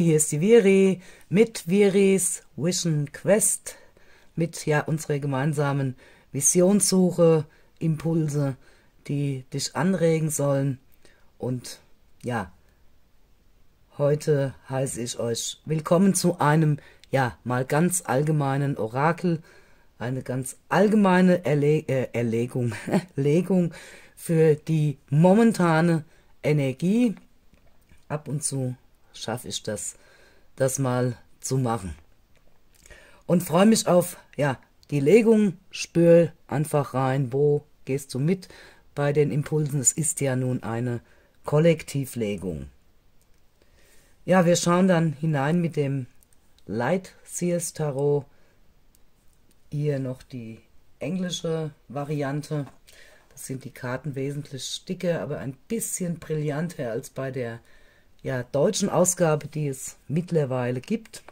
Hi, hier ist die Viri mit Viris Vision Quest, mit ja unserer gemeinsamen Visionssuche, Impulse, die dich anregen sollen. Und ja, heute heiße ich euch willkommen zu einem ja mal ganz allgemeinen Orakel, eine ganz allgemeine Erle äh, Erlegung, Legung für die momentane Energie. Ab und zu schaffe ich das, das mal zu machen. Und freue mich auf, ja, die Legung, spür einfach rein, wo gehst du mit bei den Impulsen. Es ist ja nun eine Kollektivlegung. Ja, wir schauen dann hinein mit dem Light Seers Tarot. Hier noch die englische Variante. Das sind die Karten wesentlich dicker, aber ein bisschen brillanter als bei der ja, deutschen Ausgabe, die es mittlerweile gibt.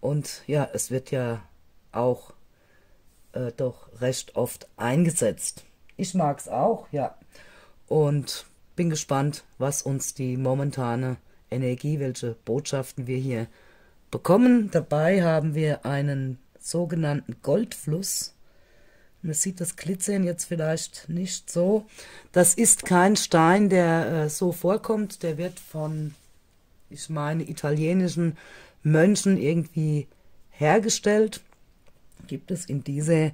Und ja, es wird ja auch äh, doch recht oft eingesetzt. Ich mag es auch, ja. Und bin gespannt, was uns die momentane Energie, welche Botschaften wir hier bekommen. Dabei haben wir einen sogenannten Goldfluss. Man sieht das Glitzern jetzt vielleicht nicht so. Das ist kein Stein, der äh, so vorkommt. Der wird von, ich meine, italienischen Mönchen irgendwie hergestellt. Gibt es in dieser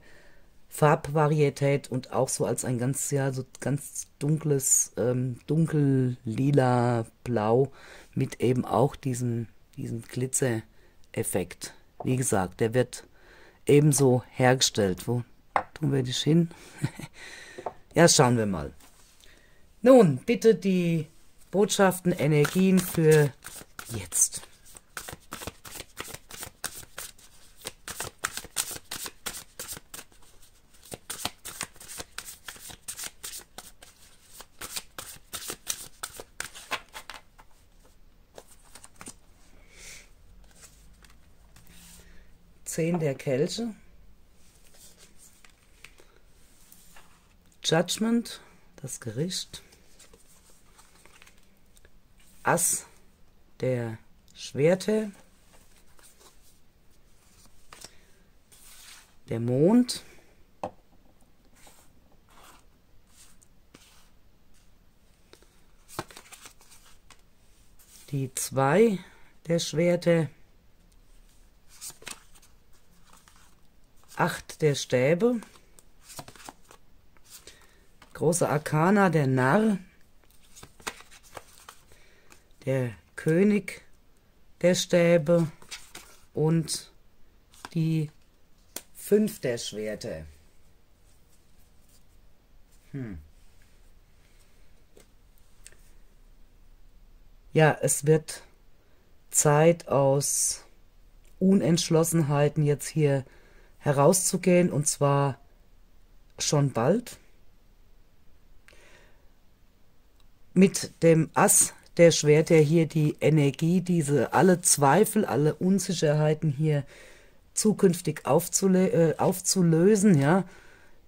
Farbvarietät und auch so als ein ganz, ja, so ganz dunkles, ähm, dunkel lila Blau mit eben auch diesem, diesem Glitzereffekt. Wie gesagt, der wird ebenso hergestellt. Wo Tun wir dich hin? ja, schauen wir mal. Nun, bitte die Botschaften, Energien für jetzt. Zehn der Kelche. Judgment, das Gericht. Ass der Schwerte. Der Mond. Die zwei der Schwerte. Acht der Stäbe. Große Arkana, der Narr, der König der Stäbe und die fünf der Schwerte. Hm. Ja, es wird Zeit aus Unentschlossenheiten jetzt hier herauszugehen und zwar schon bald. Mit dem Ass der Schwert, der hier die Energie, diese alle Zweifel, alle Unsicherheiten hier zukünftig äh, aufzulösen, ja.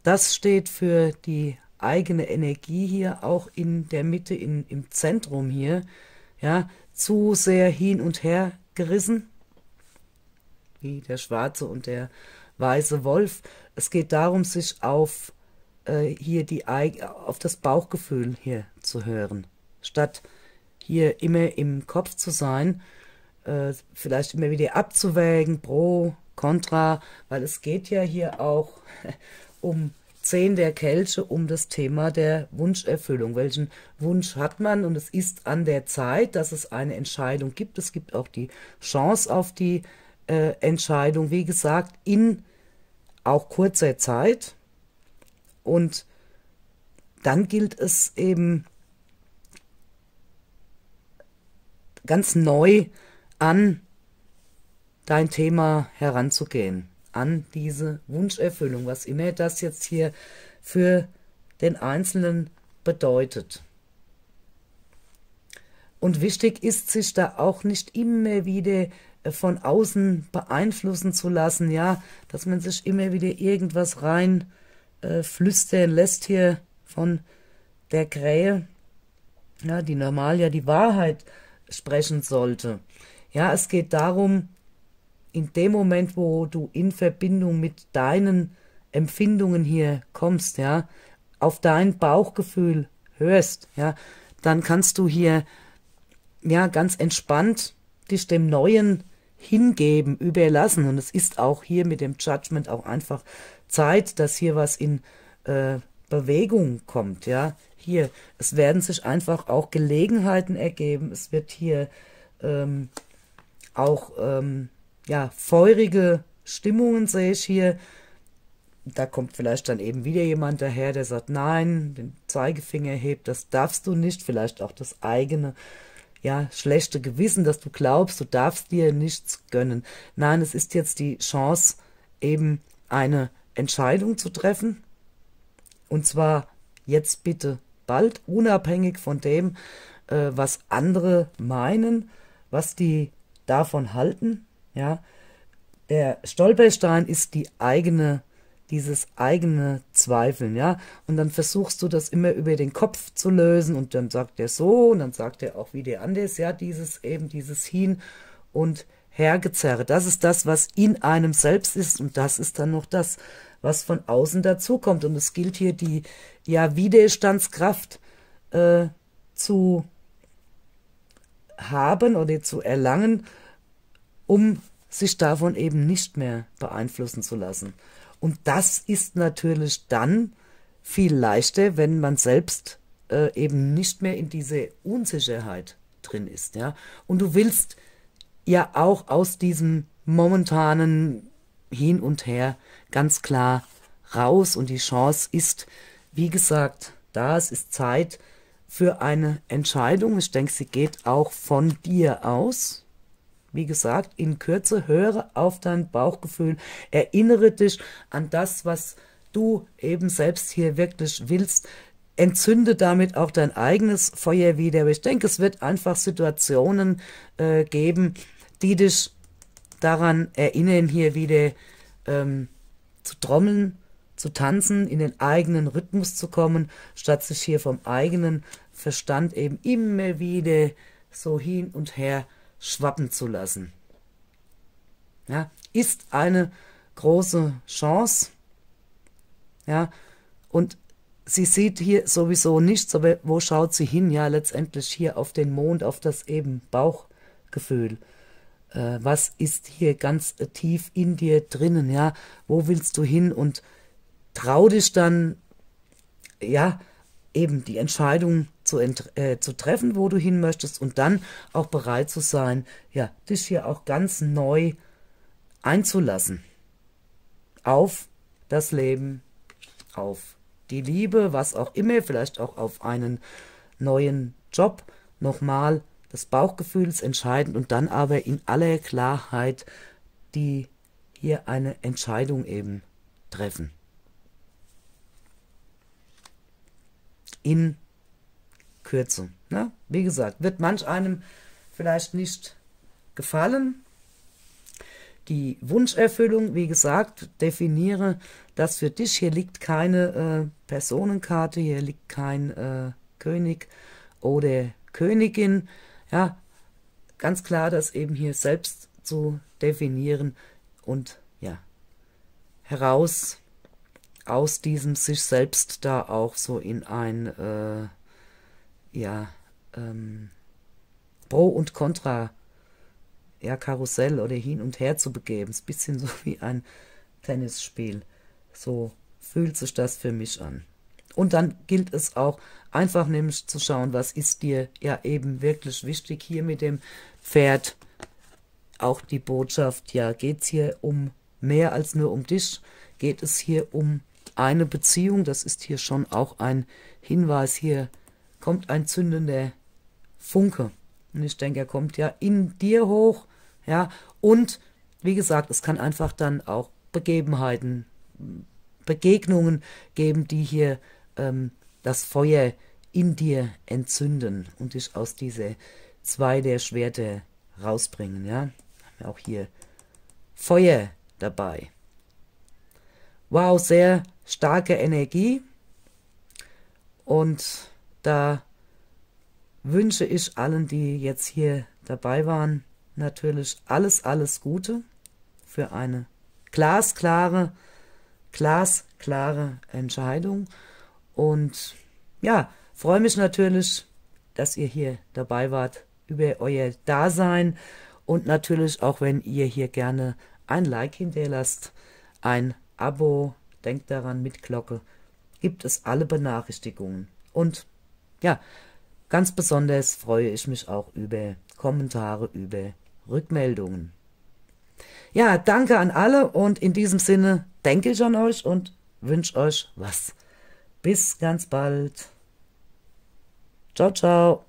Das steht für die eigene Energie hier, auch in der Mitte, in, im Zentrum hier, ja, zu sehr hin und her gerissen, wie der schwarze und der weiße Wolf. Es geht darum, sich auf äh, hier die auf das Bauchgefühl hier zu hören, statt hier immer im Kopf zu sein, äh, vielleicht immer wieder abzuwägen, pro, contra, weil es geht ja hier auch um zehn der Kelche, um das Thema der Wunscherfüllung. Welchen Wunsch hat man? Und es ist an der Zeit, dass es eine Entscheidung gibt. Es gibt auch die Chance auf die äh, Entscheidung, wie gesagt, in auch kurzer Zeit. Und dann gilt es eben ganz neu an dein Thema heranzugehen, an diese Wunscherfüllung, was immer das jetzt hier für den Einzelnen bedeutet. Und wichtig ist, sich da auch nicht immer wieder äh, von außen beeinflussen zu lassen, ja, dass man sich immer wieder irgendwas rein äh, flüstern lässt hier von der Krähe, ja, die normal ja die Wahrheit sprechen sollte. Ja, es geht darum, in dem Moment, wo du in Verbindung mit deinen Empfindungen hier kommst, ja, auf dein Bauchgefühl hörst, ja, dann kannst du hier ja ganz entspannt dich dem Neuen hingeben, überlassen. Und es ist auch hier mit dem Judgment auch einfach Zeit, dass hier was in äh, Bewegung kommt, ja. Hier, es werden sich einfach auch Gelegenheiten ergeben. Es wird hier ähm, auch ähm, ja feurige Stimmungen sehe ich hier. Da kommt vielleicht dann eben wieder jemand daher, der sagt, nein, den Zeigefinger hebt, das darfst du nicht, vielleicht auch das eigene ja, schlechte Gewissen, dass du glaubst, du darfst dir nichts gönnen. Nein, es ist jetzt die Chance, eben eine Entscheidung zu treffen. Und zwar jetzt bitte bald, unabhängig von dem, äh, was andere meinen, was die davon halten. Ja, der Stolperstein ist die eigene dieses eigene Zweifeln, ja. Und dann versuchst du das immer über den Kopf zu lösen und dann sagt er so und dann sagt er auch wieder anders, ja, dieses eben dieses Hin und Hergezerre. Das ist das, was in einem selbst ist und das ist dann noch das, was von außen dazukommt. Und es gilt hier die ja Widerstandskraft äh, zu haben oder zu erlangen, um sich davon eben nicht mehr beeinflussen zu lassen. Und das ist natürlich dann viel leichter, wenn man selbst äh, eben nicht mehr in diese Unsicherheit drin ist, ja. Und du willst ja auch aus diesem momentanen Hin und Her ganz klar raus und die Chance ist, wie gesagt, da es ist Zeit für eine Entscheidung. Ich denke, sie geht auch von dir aus. Wie gesagt, in Kürze höre auf dein Bauchgefühl, erinnere dich an das, was du eben selbst hier wirklich willst. Entzünde damit auch dein eigenes Feuer wieder. Ich denke, es wird einfach Situationen äh, geben, die dich daran erinnern, hier wieder ähm, zu trommeln, zu tanzen, in den eigenen Rhythmus zu kommen, statt sich hier vom eigenen Verstand eben immer wieder so hin und her zu schwappen zu lassen. Ja, ist eine große Chance. Ja, und sie sieht hier sowieso nichts, aber wo schaut sie hin? Ja, letztendlich hier auf den Mond, auf das eben Bauchgefühl. Äh, was ist hier ganz tief in dir drinnen? Ja, wo willst du hin? Und trau dich dann, ja, eben die Entscheidung zu, äh, zu treffen, wo du hin möchtest und dann auch bereit zu sein, ja, dich hier auch ganz neu einzulassen auf das Leben, auf die Liebe, was auch immer, vielleicht auch auf einen neuen Job. Nochmal das Bauchgefühl ist entscheidend und dann aber in aller Klarheit die hier eine Entscheidung eben treffen. in Kürze. Ne? Wie gesagt, wird manch einem vielleicht nicht gefallen. Die Wunscherfüllung, wie gesagt, definiere das für dich. Hier liegt keine äh, Personenkarte, hier liegt kein äh, König oder Königin. Ja, ganz klar, das eben hier selbst zu definieren und ja, heraus aus diesem sich selbst da auch so in ein äh, ja ähm, Pro und Contra ja Karussell oder hin und her zu begeben, ist ein bisschen so wie ein Tennisspiel. So fühlt sich das für mich an. Und dann gilt es auch einfach nämlich zu schauen, was ist dir ja eben wirklich wichtig hier mit dem Pferd. Auch die Botschaft, ja, geht es hier um mehr als nur um dich, geht es hier um eine Beziehung, das ist hier schon auch ein Hinweis, hier kommt ein zündender Funke. Und ich denke, er kommt ja in dir hoch, ja, und wie gesagt, es kann einfach dann auch Begebenheiten, Begegnungen geben, die hier ähm, das Feuer in dir entzünden und dich aus dieser zwei der Schwerte rausbringen, ja. Haben wir auch hier Feuer dabei. Wow, sehr starke Energie. Und da wünsche ich allen, die jetzt hier dabei waren, natürlich alles, alles Gute für eine glasklare, glasklare Entscheidung. Und ja, freue mich natürlich, dass ihr hier dabei wart, über euer Dasein und natürlich auch, wenn ihr hier gerne ein Like hinterlasst, ein Abo, denkt daran mit Glocke, gibt es alle Benachrichtigungen. Und ja, ganz besonders freue ich mich auch über Kommentare, über Rückmeldungen. Ja, danke an alle und in diesem Sinne denke ich an euch und wünsche euch was. Bis ganz bald. Ciao, ciao.